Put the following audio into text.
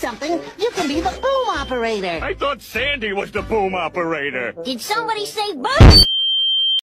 something, you can be the boom operator. I thought Sandy was the boom operator. Did somebody say boom?